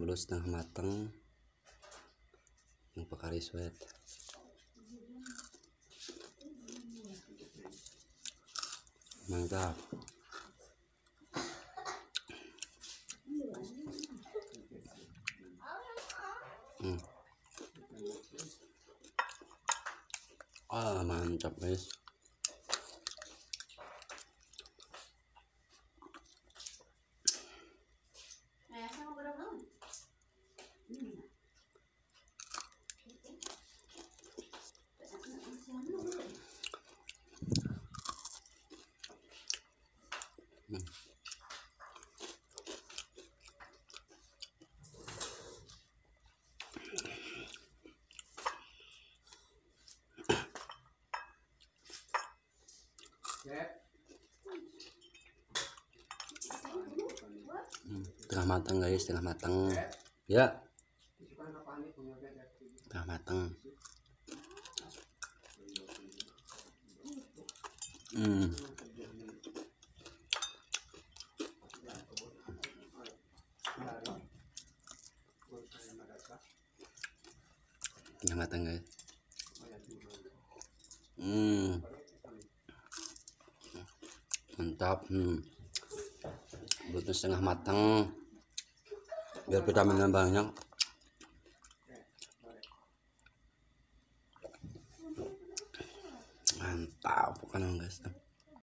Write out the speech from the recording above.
bulat setengah mateng. Yang pakai sweat. Mantap. Hmm. ah mantap guys Hmm, tengah matang guys tengah matang. Ya tengah matang hmm. tengah matang guys hmm. mantap hmm. butuh setengah matang biar vitaminnya banyak mantap bukan guys